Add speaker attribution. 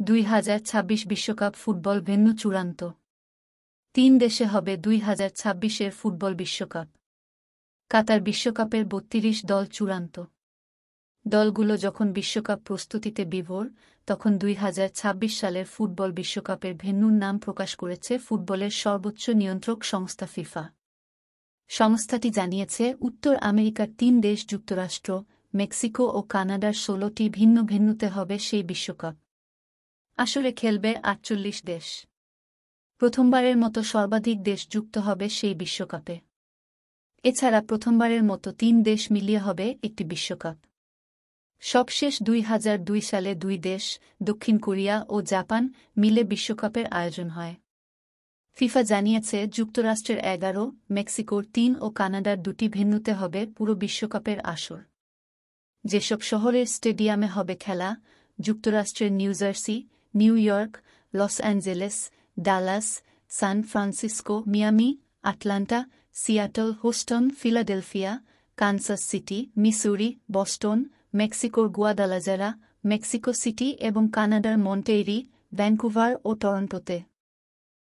Speaker 1: দুই হাজার ছাব্বিশ বিশ্বকাপ ফুটবল ভেন্যু চূড়ান্ত। তিন দেশে হবে দুই হাজার ছাব্বিশের ফুটবল বিশ্বকাপ। কাতার বিশ্বকাপের বত্রিশ দল চূড়ান্ত। দলগুলো যখন বিশ্বকাপ প্রস্তুতিতে বিভোর, তখন দুই হাজার ছাব্বিশ সালের ফুটবল বিশ্বকাপের ভেন্যুর নাম প্রকাশ করেছে ফুটবলের সর্বোচ্চ নিয়ন্ত্রক সংস্থা ফিফা। সংস্থাটি জানিয়েছে, উত্তর আমেরিকার তিন দেশ যুক্তরাষ্ট্র, মেক্সিকো ও কানাডার ষোলোটি ভিন্ন ভিন্নুতে হবে সেই বিশ্বকাপ। আসরে খেলবে আটচল্লিশ দেশ। প্রথমবারের মতো সর্বাধিক দেশ যুক্ত হবে সেই বিশ্বকাপে। এছাড়া প্রথমবারের মতো তিন দেশ মিলিয়ে হবে একটি বিশ্বকাপ। সবশেষ দুই হাজার দুই সালে দুই দেশ, দক্ষিণ কোরিয়া ও জাপান, মিলে বিশ্বকাপের আয়োজন হয়। ফিফা জানিয়েছে, যুক্তরাষ্ট্রের এগারো, মেক্সিকোর তিন ও কানাডার দুটি ভেন্যুতে হবে পুরো বিশ্বকাপের আসর। যেসব শহরের স্টেডিয়ামে হবে খেলা, যুক্তরাষ্ট্রের New Jersey New York Los Angeles Dallas San Francisco Miami Atlanta Seattle Houston Philadelphia Kansas City Missouri Boston মেক্সিকোর গুয়াদালাজারা মেক্সিকো সিটি এবং কানাডার মন্টেইরি ভ্যাঙ্কুভার ও টরন্টোতে